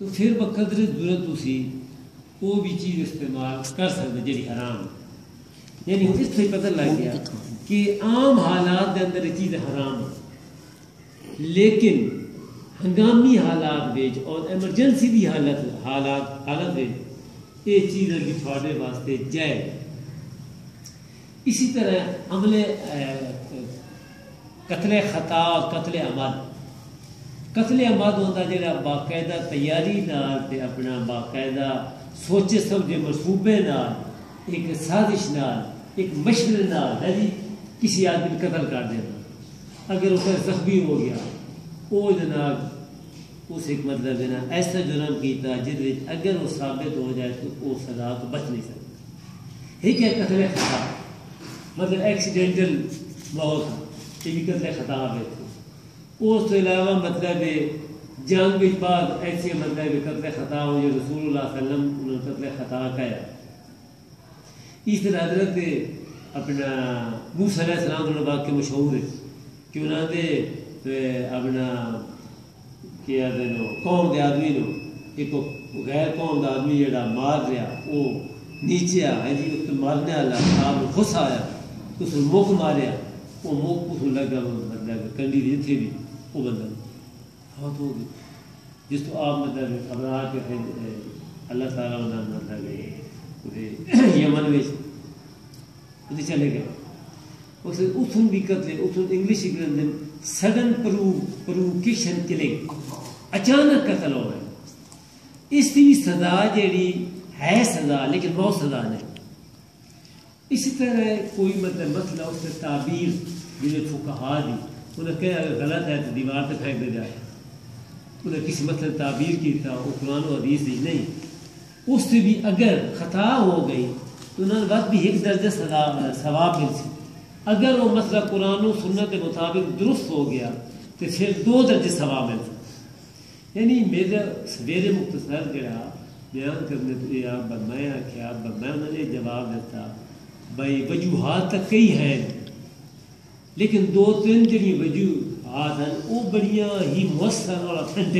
तो फिर बकदर ज़रूरत तुसी वो भी चीज़ इस्तेमाल कर सकते जी हराम। यानी इस पता लग गया कि आम हालात के अंदर चीज़ हराम है। लेकिन हंगामी हालात बेच और एमरजेंसी की हालत, हालात, हालत बेच ये चीज़ अभी थोड़े वास्ते जाए। इसी तरह अमले कतले खता कतले कतले अमद होता जरा बाकायदा तैयारी अपना बाकायदा सोचे समझे मनसूबे नाल, एक साजिश नाल, एक मशवरे नाल है जी, किसी आदमी कत्ल कर देना। अगर उसका जख्मी हो गया वो जनाब उस एक मतलब है ना, ऐसा जुर्म किया जिद अगर वो साबित हो जाए तो वो सजा तो बच नहीं सकता एक है कतले खता मतलब एक्सीडेंटल मौत ये भी कतले खता है उस तो अलावा मतलब जंग के बाद ऐसे मतलब कतल खता हो जो रसूल वसल्लम कतल खता कहा इस तरह हज़रत अपना मूसा सलाम उन्होंने वाक्य मशहूर है कि उन्होंने अपना क्या कौम के आदमी नो एक गैर कौम का आदमी जरा मार रहा वो नीचे आ है जी उत्ते मारने वाला आप खुश आया उस मुख मारिया वो मुख उस लगा मतलब कंडी जिथे भी हो गई जिस तो आप मतलब घबरा के फिर अल्लाह ताला मतलब यमन में उसे चले गए उस उथुन भी करते उथुन इंग्लिश ग्रंथन सडन प्रू प्रोवोकेशन किलिंग अचानक कत्ल हो गए इसकी सजा जेड़ी है सजा लेकिन बहुत सजा नहीं इसी तरह कोई मतलब मसला उससे ताबीर जिन्हें फुकहा दी उन्हें कहा अगर गलत है तो दीवार पर फेंक दे जाए। उन्हें किसी मतलब ताबीर किया वो कुरान हदीस ही नहीं। उससे भी अगर खता हो गई तो उन्होंने बात भी एक दर्जे सवाब मिल सी। अगर वो मसला कुरान सुन्नत के मुताबिक दुरुस्त हो गया तो फिर दो दर्जे सवाब मिल यानी मेरा, सवेरे मुख्तसर जरा बयान करने तो आप मैं आख्या मैं उन्होंने जवाब दिता भाई, वजूहत कई है। लेकिन दो तीन जी वजूहत हैं वो बड़िया ही मुसर और अथेंटिक